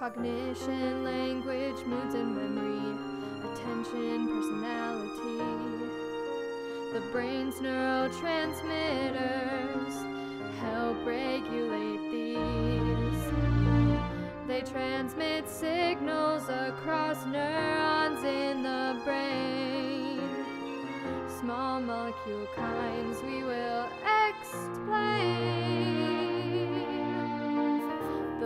cognition, language, moods, and memory, attention, personality. The brain's neurotransmitters help regulate these. They transmit signals across neurons in the brain. Small molecule kinds we will explain.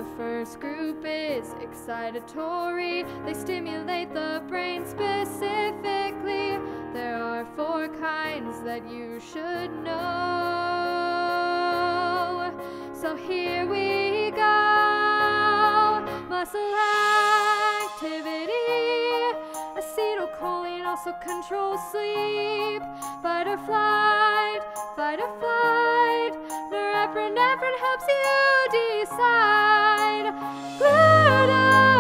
The first group is excitatory, they stimulate the brain specifically. There are four kinds that you should know. So here we go. also control sleep. Fight or flight, fight or flight. Norepinephrine helps you decide. Gluten.